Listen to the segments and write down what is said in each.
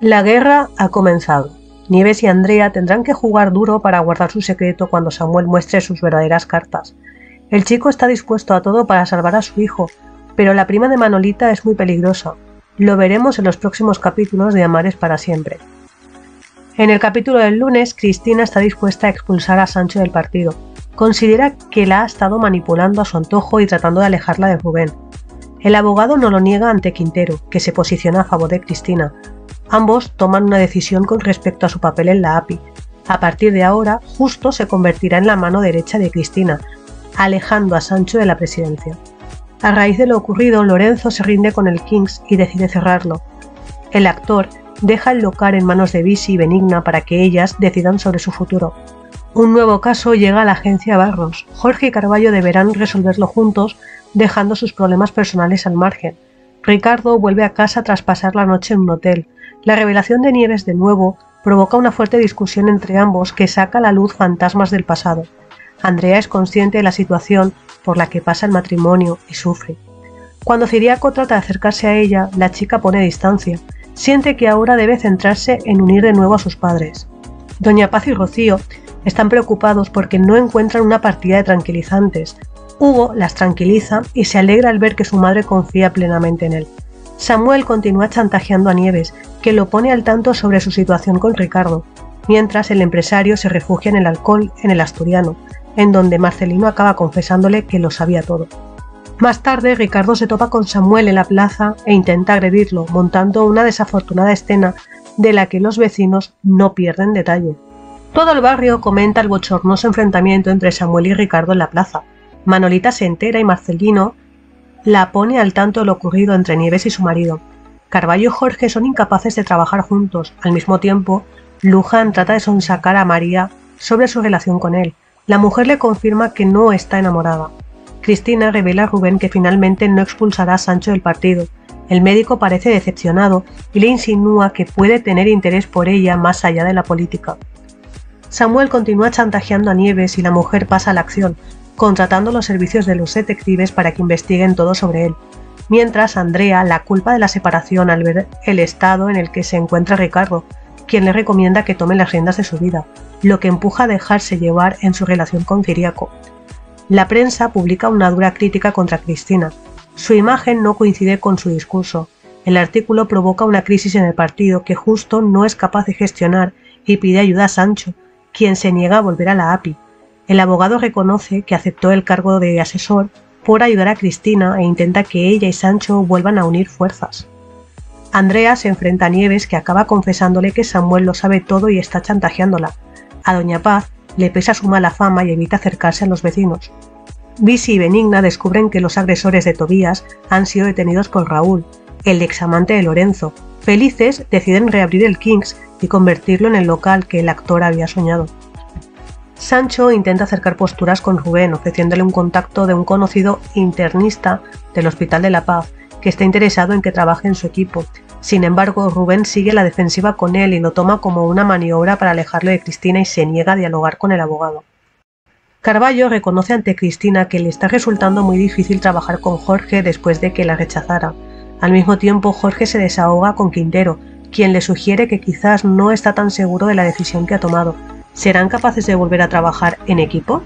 La guerra ha comenzado. Nieves y Andrea tendrán que jugar duro para guardar su secreto cuando Samuel muestre sus verdaderas cartas. El chico está dispuesto a todo para salvar a su hijo, pero la prima de Manolita es muy peligrosa. Lo veremos en los próximos capítulos de Amares para siempre. En el capítulo del lunes, Cristina está dispuesta a expulsar a Sancho del partido. Considera que la ha estado manipulando a su antojo y tratando de alejarla de Rubén. El abogado no lo niega ante Quintero, que se posiciona a favor de Cristina, Ambos toman una decisión con respecto a su papel en la API. A partir de ahora, Justo se convertirá en la mano derecha de Cristina, alejando a Sancho de la presidencia. A raíz de lo ocurrido, Lorenzo se rinde con el Kings y decide cerrarlo. El actor deja el local en manos de Visi y Benigna para que ellas decidan sobre su futuro. Un nuevo caso llega a la agencia Barros. Jorge y Carballo deberán resolverlo juntos, dejando sus problemas personales al margen. Ricardo vuelve a casa tras pasar la noche en un hotel. La revelación de Nieves de nuevo provoca una fuerte discusión entre ambos que saca a la luz fantasmas del pasado. Andrea es consciente de la situación por la que pasa el matrimonio y sufre. Cuando Ciriaco trata de acercarse a ella, la chica pone distancia. Siente que ahora debe centrarse en unir de nuevo a sus padres. Doña Paz y Rocío están preocupados porque no encuentran una partida de tranquilizantes. Hugo las tranquiliza y se alegra al ver que su madre confía plenamente en él. Samuel continúa chantajeando a Nieves, que lo pone al tanto sobre su situación con Ricardo, mientras el empresario se refugia en el alcohol en el asturiano, en donde Marcelino acaba confesándole que lo sabía todo. Más tarde, Ricardo se topa con Samuel en la plaza e intenta agredirlo, montando una desafortunada escena de la que los vecinos no pierden detalle. Todo el barrio comenta el bochornoso enfrentamiento entre Samuel y Ricardo en la plaza. Manolita se entera y Marcelino la pone al tanto de lo ocurrido entre Nieves y su marido. Carballo y Jorge son incapaces de trabajar juntos. Al mismo tiempo, Luján trata de sonsacar a María sobre su relación con él. La mujer le confirma que no está enamorada. Cristina revela a Rubén que finalmente no expulsará a Sancho del partido. El médico parece decepcionado y le insinúa que puede tener interés por ella más allá de la política. Samuel continúa chantajeando a Nieves y la mujer pasa a la acción, contratando los servicios de los detectives para que investiguen todo sobre él, mientras Andrea la culpa de la separación al ver el estado en el que se encuentra Ricardo, quien le recomienda que tome las riendas de su vida, lo que empuja a dejarse llevar en su relación con Ciriaco. La prensa publica una dura crítica contra Cristina. Su imagen no coincide con su discurso. El artículo provoca una crisis en el partido que justo no es capaz de gestionar y pide ayuda a Sancho, quien se niega a volver a la API, el abogado reconoce que aceptó el cargo de asesor por ayudar a Cristina e intenta que ella y Sancho vuelvan a unir fuerzas. Andrea se enfrenta a Nieves que acaba confesándole que Samuel lo sabe todo y está chantajeándola. A Doña Paz le pesa su mala fama y evita acercarse a los vecinos. Visi y Benigna descubren que los agresores de Tobías han sido detenidos por Raúl, el examante de Lorenzo. Felices deciden reabrir el Kings y convertirlo en el local que el actor había soñado. Sancho intenta acercar posturas con Rubén, ofreciéndole un contacto de un conocido internista del Hospital de la Paz, que está interesado en que trabaje en su equipo. Sin embargo, Rubén sigue la defensiva con él y lo toma como una maniobra para alejarlo de Cristina y se niega a dialogar con el abogado. Carballo reconoce ante Cristina que le está resultando muy difícil trabajar con Jorge después de que la rechazara. Al mismo tiempo, Jorge se desahoga con Quintero, quien le sugiere que quizás no está tan seguro de la decisión que ha tomado, ¿Serán capaces de volver a trabajar en equipo?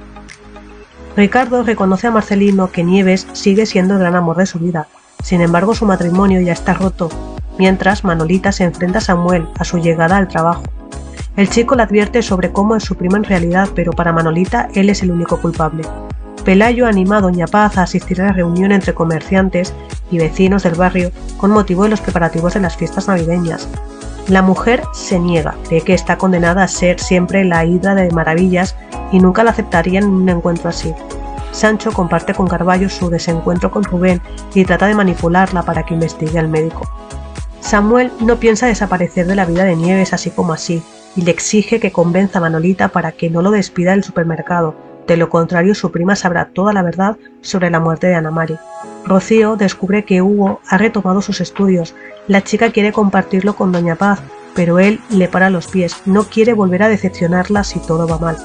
Ricardo reconoce a Marcelino que Nieves sigue siendo el gran amor de su vida, sin embargo su matrimonio ya está roto, mientras Manolita se enfrenta a Samuel a su llegada al trabajo. El chico le advierte sobre cómo es su primo en realidad, pero para Manolita él es el único culpable. Pelayo anima a Doña Paz a asistir a la reunión entre comerciantes y vecinos del barrio con motivo de los preparativos de las fiestas navideñas, la mujer se niega, cree que está condenada a ser siempre la hidra de maravillas y nunca la aceptaría en un encuentro así. Sancho comparte con Carballo su desencuentro con Rubén y trata de manipularla para que investigue al médico. Samuel no piensa desaparecer de la vida de Nieves así como así, y le exige que convenza a Manolita para que no lo despida del supermercado, de lo contrario su prima sabrá toda la verdad sobre la muerte de Ana Mari. Rocío descubre que Hugo ha retomado sus estudios. La chica quiere compartirlo con Doña Paz, pero él le para los pies, no quiere volver a decepcionarla si todo va mal.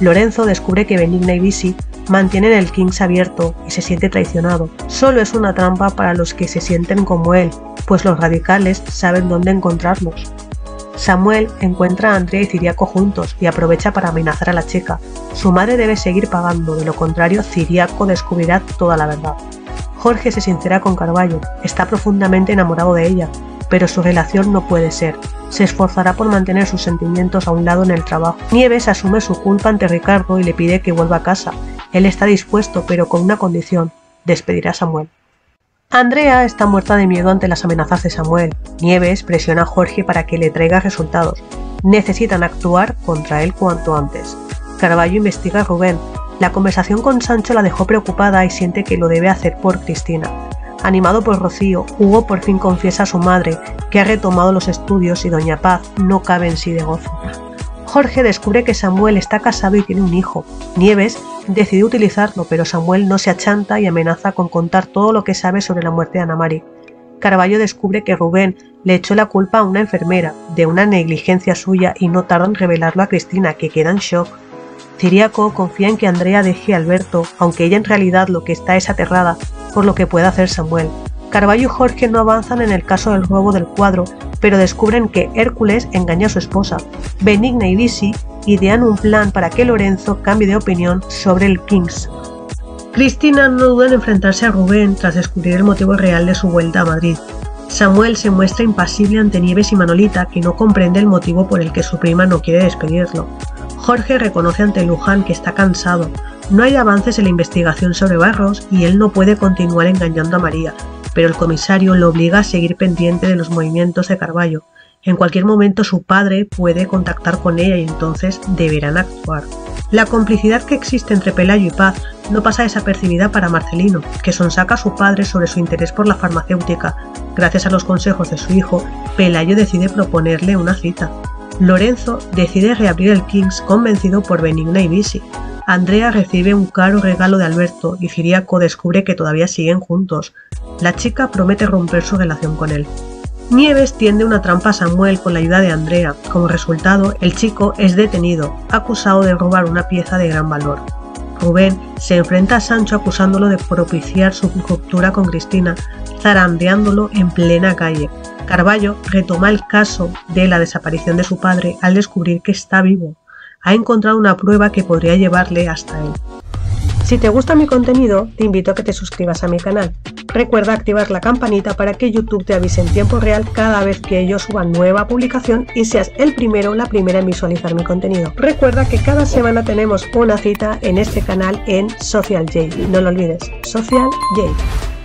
Lorenzo descubre que Benigna y Visi mantienen el Kings abierto y se siente traicionado. Solo es una trampa para los que se sienten como él, pues los radicales saben dónde encontrarlos. Samuel encuentra a Andrea y Ciriaco juntos y aprovecha para amenazar a la chica. Su madre debe seguir pagando, de lo contrario Ciriaco descubrirá toda la verdad. Jorge se sincera con Carballo, está profundamente enamorado de ella, pero su relación no puede ser. Se esforzará por mantener sus sentimientos a un lado en el trabajo. Nieves asume su culpa ante Ricardo y le pide que vuelva a casa. Él está dispuesto, pero con una condición, despedir a Samuel. Andrea está muerta de miedo ante las amenazas de Samuel. Nieves presiona a Jorge para que le traiga resultados. Necesitan actuar contra él cuanto antes. Carballo investiga a Rubén. La conversación con Sancho la dejó preocupada y siente que lo debe hacer por Cristina. Animado por Rocío, Hugo por fin confiesa a su madre que ha retomado los estudios y Doña Paz no cabe en sí de gozo. Jorge descubre que Samuel está casado y tiene un hijo. Nieves decide utilizarlo, pero Samuel no se achanta y amenaza con contar todo lo que sabe sobre la muerte de Ana Mari. Carballo descubre que Rubén le echó la culpa a una enfermera de una negligencia suya y no tarda en revelarlo a Cristina, que queda en shock. Ciriaco confía en que Andrea deje a Alberto, aunque ella en realidad lo que está es aterrada por lo que puede hacer Samuel. Carballo y Jorge no avanzan en el caso del robo del cuadro, pero descubren que Hércules engaña a su esposa. Benigna y Lisi idean un plan para que Lorenzo cambie de opinión sobre el Kings. Cristina no duda en enfrentarse a Rubén tras descubrir el motivo real de su vuelta a Madrid. Samuel se muestra impasible ante Nieves y Manolita, que no comprende el motivo por el que su prima no quiere despedirlo. Jorge reconoce ante Luján que está cansado, no hay avances en la investigación sobre Barros y él no puede continuar engañando a María, pero el comisario lo obliga a seguir pendiente de los movimientos de Carballo. En cualquier momento su padre puede contactar con ella y entonces deberán actuar. La complicidad que existe entre Pelayo y Paz no pasa desapercibida para Marcelino, que sonsaca a su padre sobre su interés por la farmacéutica. Gracias a los consejos de su hijo, Pelayo decide proponerle una cita. Lorenzo decide reabrir el Kings convencido por Benigna y Bisi, Andrea recibe un caro regalo de Alberto y Ciriaco descubre que todavía siguen juntos. La chica promete romper su relación con él. Nieves tiende una trampa a Samuel con la ayuda de Andrea. Como resultado, el chico es detenido, acusado de robar una pieza de gran valor. Rubén se enfrenta a Sancho acusándolo de propiciar su ruptura con Cristina, zarandeándolo en plena calle. Carballo retoma el caso de la desaparición de su padre al descubrir que está vivo ha encontrado una prueba que podría llevarle hasta él. Si te gusta mi contenido, te invito a que te suscribas a mi canal. Recuerda activar la campanita para que YouTube te avise en tiempo real cada vez que yo suba nueva publicación y seas el primero o la primera en visualizar mi contenido. Recuerda que cada semana tenemos una cita en este canal en Social J. No lo olvides, Social J.